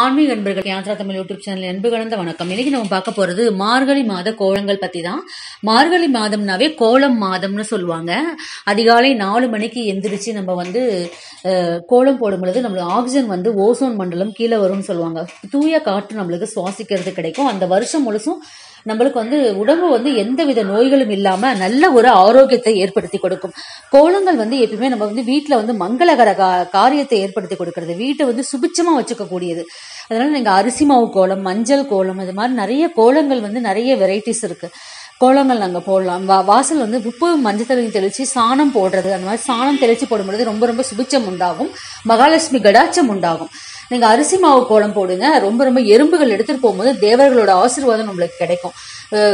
ஆன்மீக அன்பர்கள் Yatra Tamil YouTube channel அன்பு கலந்த வணக்கம். இன்னைக்கு நம்ம பார்க்க போறது மார்கழி மாத கோலங்கள் பத்தி தான் மார்கழி மாதம்னாவே கோலம் மாதம்னு சொல்லுவாங்க. அதிகாலை நாலு மணிக்கு எந்திரிச்சு நம்ம வந்து கோலம் போடும் பொழுது நம்மளுக்கு ஆக்சிஜன் வந்து ஓசோன் மண்டலம் கீழே வரும்னு சொல்லுவாங்க. தூய காற்று நம்மளுக்கு சுவாசிக்கிறது கிடைக்கும். அந்த வருஷம் முழுசும் நம்மளுக்கு வந்து உடம்பு வந்து எந்தவித நோய்களும் இல்லாம நல்ல ஒரு ஆரோக்கியத்தை ஏற்படுத்தி கொடுக்கும். கோலங்கள் வந்து எப்பயுமே நம்ம வந்து வீட்டில் வந்து மங்களகர கா- காரியத்தை ஏற்படுத்தி கொடுக்கறது. வீட்டை வந்து சுபிச்சமா வச்சுக்க கூடியது அதனால நீங்க அரிசி மாவு கோலம் மஞ்சள் கோலம் இது மாதிரி நிறைய கோலங்கள் வந்து நிறைய வெரைட்டிஸ் இருக்கு. கோலங்கள் நாங்கள் போடலாம். வா வாசல் வந்து உப்பு மஞ்சள் தண்ணி தெளித்து சாணம் போடுறது. அந்த மாதிரி சாணம் தெளித்து போடும்பொழுது ரொம்ப ரொம்ப சுபிச்சம் உண்டாகும். மகாலட்சுமி கடாச்சம் உண்டாகும். நீங்க அரிசி மாவு கோலம் போடுங்க. ரொம்ப ரொம்ப எறும்புகள் எடுத்துட்டு போகும்போது தேவர்களோட ஆசீர்வாதம் நம்மளுக்கு கிடைக்கும்.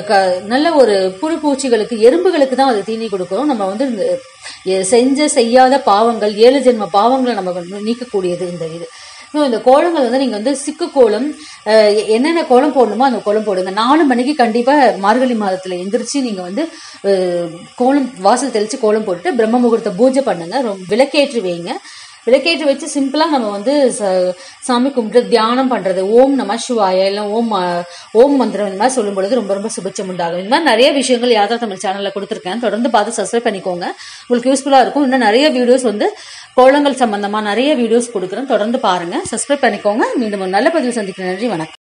க- நல்ல ஒரு புழு பூச்சிகளுக்கு எறும்புகளுக்கு தான் அது தீனி கொடுக்குறோம் நம்ம வந்து செஞ்ச செய்யாத பாவங்கள் ஏழு ஜென்ம பாவங்களை நம்ம வந்து நீக்கக்கூடியது இந்த இது. இந்த கோலங்கள் வந்து நீங்க வந்து சிக்கு கோலம் அஹ் என்னென்ன கோலம் போடணுமோ அந்த கோலம் போடுங்க. நாலு மணிக்கு கண்டிப்பா மார்கழி மாதத்துல எந்திரிச்சு நீங்க வந்து கோலம் வாசல் தெளிச்சு கோலம் போட்டுட்டு பிரம்ம முகூர்த்த பூஜை பண்ணுங்க. ரொம்ப விளக்கேற்றி வைங்க. விளக்கேற்றி வச்சு சிம்பிளா நம்ம வந்து ச- சாமி கும்பிட்டு தியானம் பண்றது. ஓம் நம சிவாய இல்லை ஓம் ஓம் மந்திரம் இந்த மாதிரி சொல்லும் பொழுது ரொம்ப ரொம்ப சுபிச்சம் உண்டாகும். இந்த மாதிரி நிறைய விஷயங்கள் யாதா தமிழ் சேனல்ல கொடுத்துருக்கேன். தொடர்ந்து பார்த்து சப்ஸ்கிரைப் பண்ணிக்கோங்க. உங்களுக்கு யூஸ்ஃபுல்லா இருக்கும். இன்னும் நிறைய வீடியோஸ் வந்து கோலங்கள் சம்பந்தமா நிறைய வீடியோஸ் கொடுக்குறேன். தொடர்ந்து பாருங்க. சப்ஸ்கிரைப் பண்ணிக்கோங்க. மீண்டும் ஒரு நல்ல பதிவு சந்திக்கிறேன். நன்றி வணக்கம்.